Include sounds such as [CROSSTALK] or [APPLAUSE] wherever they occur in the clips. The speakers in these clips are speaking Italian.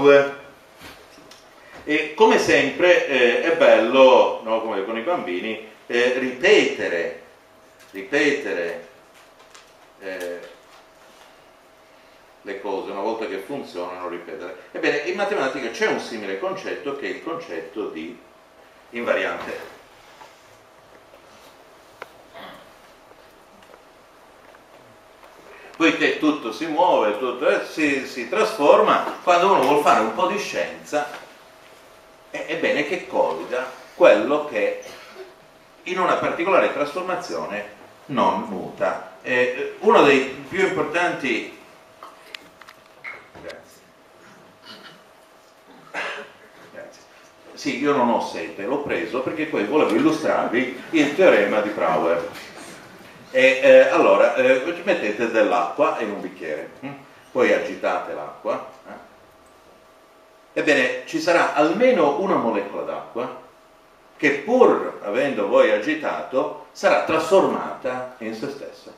lezione numero 2. E come sempre eh, è bello, no, come con i bambini, eh, ripetere, ripetere eh, le cose una volta che funzionano, ripetere. Ebbene, in matematica c'è un simile concetto che è il concetto di invariante. Poiché tutto si muove, tutto si, si trasforma, quando uno vuole fare un po' di scienza, è bene che colga quello che in una particolare trasformazione non muta. Eh, uno dei più importanti Sì, io non ho sete, l'ho preso perché poi volevo illustrarvi il teorema di Brouwer. E, eh, allora, eh, mettete dell'acqua in un bicchiere, hm? poi agitate l'acqua. Eh? Ebbene, ci sarà almeno una molecola d'acqua che pur avendo voi agitato sarà trasformata in se stessa.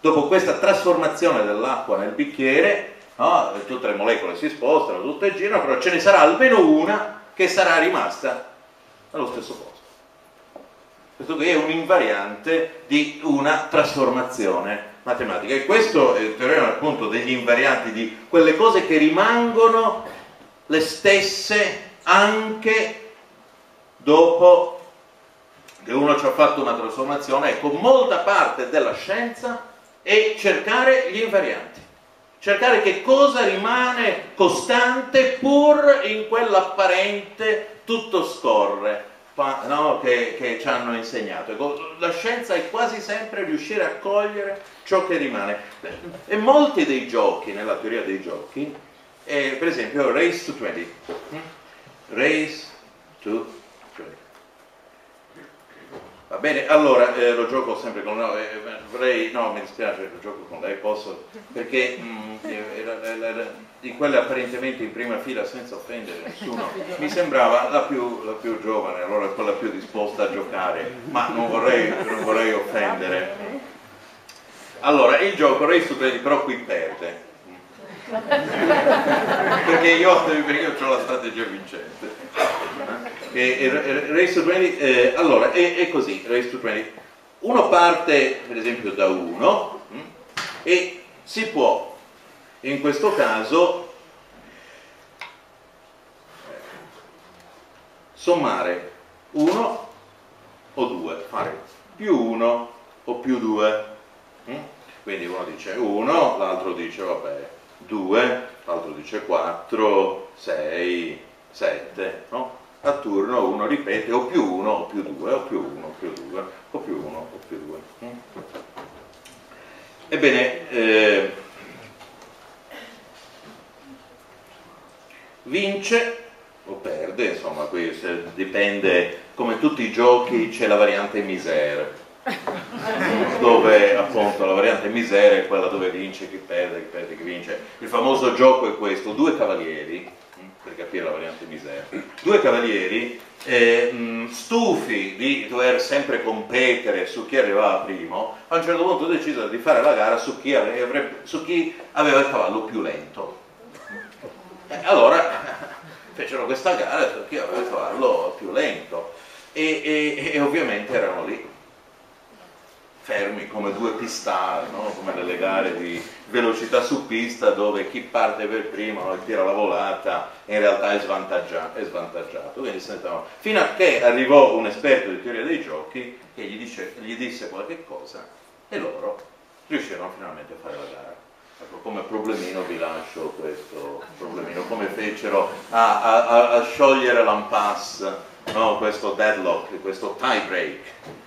Dopo questa trasformazione dell'acqua nel bicchiere, no, tutte le molecole si spostano, tutte girano, però ce ne sarà almeno una che sarà rimasta allo stesso posto. Questo qui è un invariante di una trasformazione matematica. E questo è il teorema appunto degli invarianti di quelle cose che rimangono le stesse anche dopo che uno ci ha fatto una trasformazione, ecco, molta parte della scienza è cercare gli invarianti. Cercare che cosa rimane costante pur in quell'apparente tutto scorre no, che, che, ci hanno insegnato. Ecco, la scienza è quasi sempre riuscire a cogliere ciò che rimane. E molti dei giochi, nella teoria dei giochi, eh, per esempio Race to 20, hm? Race to Va bene, allora eh, lo gioco sempre con no, eh, vorrei, no, mi dispiace, lo gioco con lei, posso, perché mh, di quelle apparentemente in prima fila senza offendere nessuno, mi sembrava la più, la più, giovane, allora quella più disposta a giocare, ma non vorrei, non vorrei offendere. Allora, il gioco Race to però qui perde, perché io, perché io ho la strategia vincente eh, race to 20, eh, allora è, è, così, race to 20. Uno parte per esempio da 1 hm, e si può in questo caso sommare 1 o 2, fare più 1 o più 2. Hm? Quindi uno dice 1, l'altro dice vabbè 2, l'altro dice 4, 6, 7, no? A turno uno ripete o più uno o più due o più uno o più due o più uno o più due. Mm. Ebbene, eh, vince o perde, insomma, qui dipende, come tutti i giochi c'è la variante misere, [LAUGHS] dove appunto la variante misere è quella dove vince chi perde, chi perde chi vince. Il famoso gioco è questo, due cavalieri per capire la variante misera. Due cavalieri eh, stufi di dover sempre competere su chi arrivava primo, a un certo punto decisero di fare la gara su chi, avrebbe, su chi aveva il cavallo più lento. E allora fecero questa gara su chi aveva il cavallo più lento e, e, e ovviamente erano lì fermi come due pistali, no? come nelle gare di velocità su pista dove chi parte per primo e tira la volata in realtà è svantaggiato. È svantaggiato. Quindi, fino a che arrivò un esperto di teoria dei giochi che gli, dice, gli disse qualche cosa e loro riuscirono finalmente a fare la gara. Ecco, come problemino vi lascio questo problemino, come fecero a, a, a sciogliere l'impasse, no? questo deadlock, questo tie break,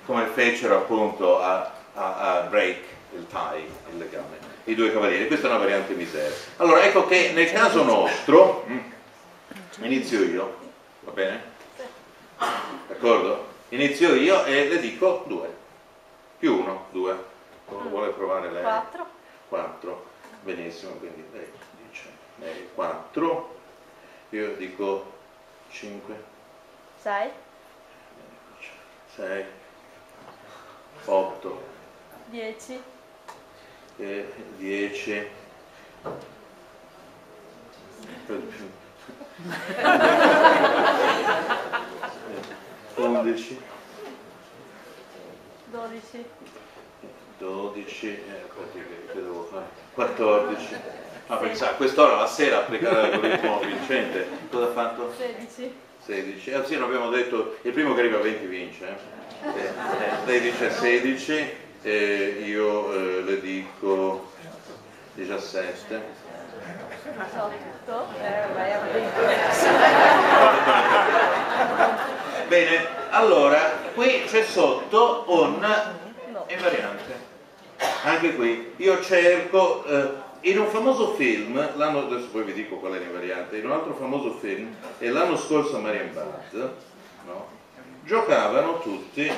come fecero appunto a, a break il tie, il legame, i due cavalieri. Questa è una variante misera. Allora, ecco che nel caso nostro, mm, inizio io, va bene? D'accordo? Inizio io e le dico 2, più 1, 2. Vuole provare lei? 4. 4, benissimo, quindi lei dice 4, io dico 5. 6. 6, 8. 10. 10. 11 12 12 eh, che devo fare 14 ma pensate, a quest'ora la sera applicare l'algoritmo vincente cosa ha fatto? 16 16 ah sì, non abbiamo detto il primo che arriva a 20 vince eh. Eh, lei dice 16 e io eh, le dico 17 18 eh, vai avanti Bene, allora qui c'è sotto un invariante. Anche qui io cerco, eh, in un famoso film, adesso poi vi dico qual è l'invariante, in un altro famoso film, e l'anno scorso a Marienbad, no, giocavano tutti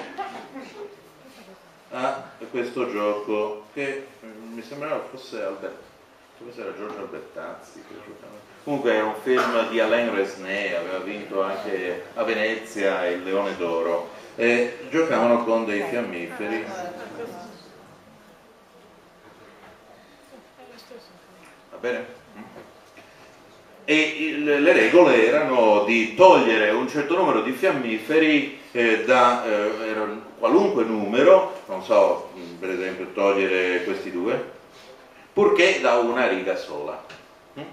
a questo gioco che eh, mi sembrava fosse Alberto, forse era Giorgio Albertazzi che giocava. Comunque è un film di Alain Resnais, aveva vinto anche a Venezia il Leone d'Oro. E giocavano con dei fiammiferi. Va bene? E il- le regole erano di togliere un certo numero di fiammiferi eh, da eh, qualunque numero, non so, mh, per esempio togliere questi due, purché da una riga sola. Mm?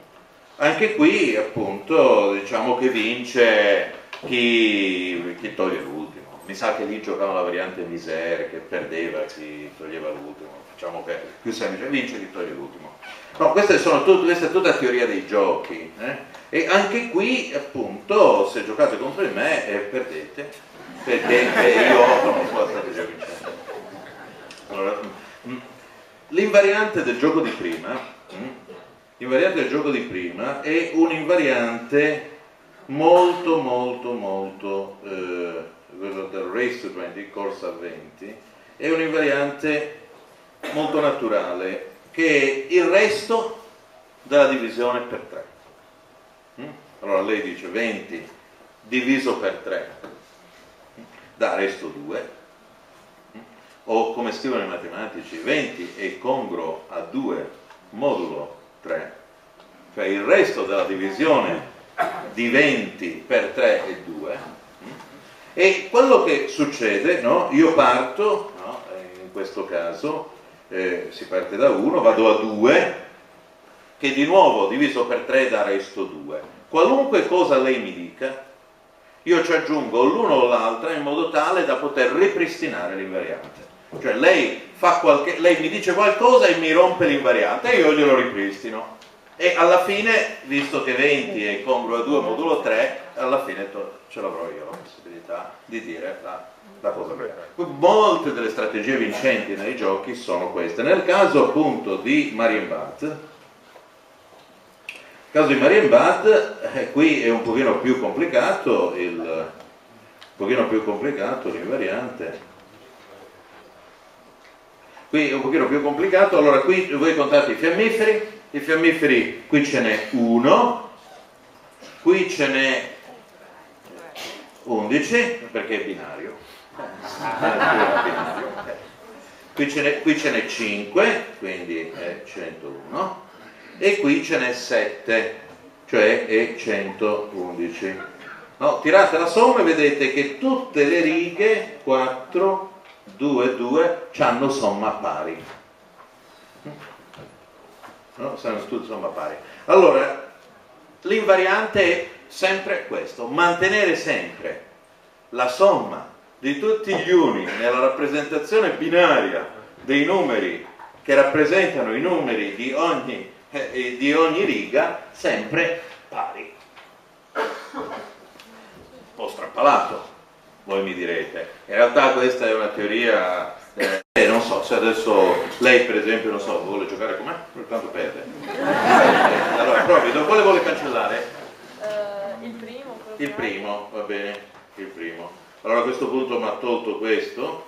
Anche qui appunto diciamo che vince chi, chi toglie l'ultimo. Mi sa che lì giocava la variante misere che perdeva chi toglieva l'ultimo. Facciamo che più semplice, vince chi toglie l'ultimo. No, queste sono tut- questa è tutta teoria dei giochi. eh. E anche qui appunto se giocate contro di me eh, perdete, perché io conosco la strategia vincente. Allora, mm, L'invariante del gioco di prima, mm, l'invariante del gioco di prima è un'invariante molto molto molto, eh, quello del race to 20, corsa a 20, è un'invariante molto naturale che è il resto della divisione per 3. Mm? Allora lei dice 20 diviso per 3 dà resto 2 o come scrivono i matematici 20 è congruo a 2 modulo 3 cioè il resto della divisione di 20 per 3 è 2 e quello che succede no? io parto no? in questo caso eh, si parte da 1 vado a 2 che di nuovo diviso per 3 dà resto 2 qualunque cosa lei mi dica io ci aggiungo l'uno o l'altra in modo tale da poter ripristinare l'invariante cioè lei, qualche, lei mi dice qualcosa e mi rompe l'invariante e io glielo ripristino. E alla fine, visto che 20 è congruo a 2 modulo 3, alla fine to- ce l'avrò io la possibilità di dire la, la cosa vera. Molte delle strategie vincenti nei giochi sono queste. Nel caso appunto di Marienbad, nel caso di Marienbad, eh, qui è un pochino più complicato il, un pochino più complicato l'invariante. Qui è un pochino più complicato, allora qui voi contate i fiammiferi, i fiammiferi qui ce n'è uno, qui ce n'è 11 perché è binario, qui ce n'è, qui ce n'è 5, quindi è 101, e qui ce n'è 7, cioè è 111. No, tirate la somma e vedete che tutte le righe 4, 2, 2 hanno somma pari. No? Sono tutte somma pari. Allora, l'invariante è sempre questo, mantenere sempre la somma di tutti gli uni nella rappresentazione binaria dei numeri che rappresentano i numeri di ogni, eh, di ogni riga sempre pari. Un po' strappalato, voi mi direte. In realtà questa è una teoria, eh, non so, se adesso lei per esempio, non so, vuole giocare con me, tanto perde. Allora provi, quale vuole cancellare? Il primo Il che- primo, va bene, il primo. Allora a questo punto mi ha tolto questo,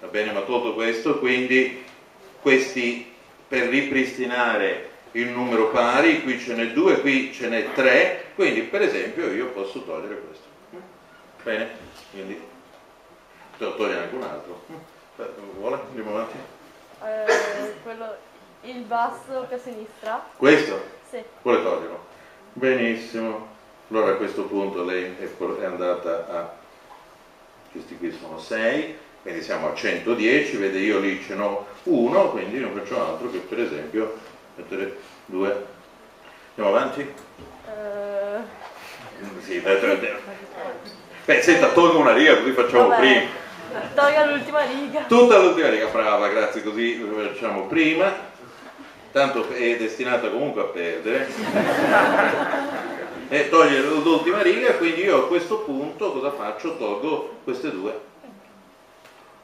va bene, mi ha tolto questo, quindi questi per ripristinare il numero pari, qui ce n'è due, qui ce n'è tre, quindi per esempio io posso togliere questo. Bene, quindi togliere anche un altro. Vuole? Andiamo avanti? Eh, quello il basso a sinistra Questo? sì Vuole toglierlo? Benissimo. Questo punto lei è, andata a, questi qui sono 6, quindi siamo a 110, vede io lì ce n'ho uno, quindi non faccio altro che per esempio mettere 2. Andiamo avanti? Eh, Sì, beh, beh, beh, senta, tolgo una riga così facciamo vabbè. prima. Tolga l'ultima riga. Tutta l'ultima riga, brava, grazie, così facciamo prima. Tanto è destinata comunque a perdere. [LAUGHS] E togliere l'ultima riga, quindi io a questo punto cosa faccio? Tolgo queste due.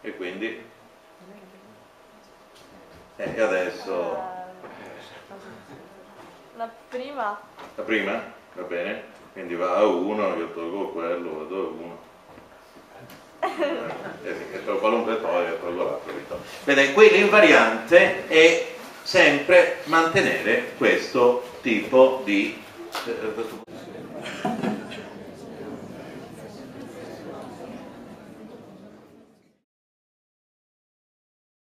E quindi... eh, E adesso... La prima. La prima? Va bene? Quindi va a 1, io tolgo quello, vado a 1. Eh tolgo qualunque toglie, tolgo l'altro. ritorno. Vede, qui l'invariante è sempre mantenere questo tipo di... eh, questo-